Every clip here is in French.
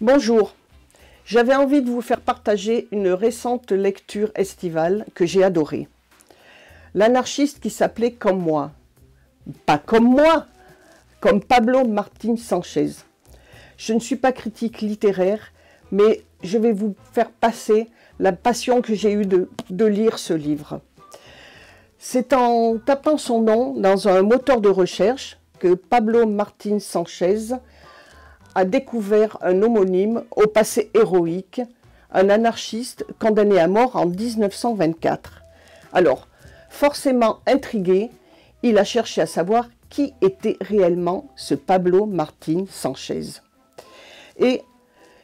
Bonjour, j'avais envie de vous faire partager une récente lecture estivale que j'ai adorée. L'anarchiste qui s'appelait Comme moi. Pas comme moi, comme Pablo Martín Sanchez. Je ne suis pas critique littéraire, mais je vais vous faire passer la passion que j'ai eue de, lire ce livre. C'est en tapant son nom dans un moteur de recherche que Pablo Martín Sanchez a découvert un homonyme au passé héroïque, un anarchiste condamné à mort en 1924. Alors, forcément intrigué, il a cherché à savoir qui était réellement ce Pablo Martín Sanchez. Et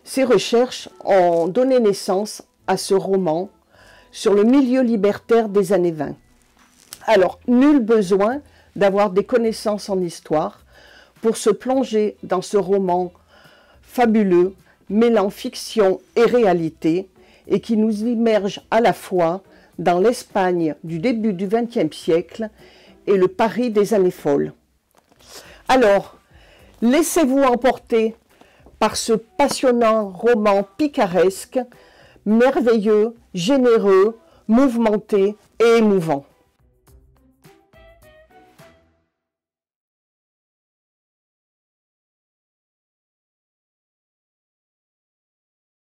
ses recherches ont donné naissance à ce roman sur le milieu libertaire des années 20. Alors, nul besoin d'avoir des connaissances en histoire pour se plonger dans ce roman fabuleux, mêlant fiction et réalité, et qui nous immerge à la fois dans l'Espagne du début du XXe siècle et le Paris des années folles. Alors, laissez-vous emporter par ce passionnant roman picaresque, merveilleux, généreux, mouvementé et émouvant.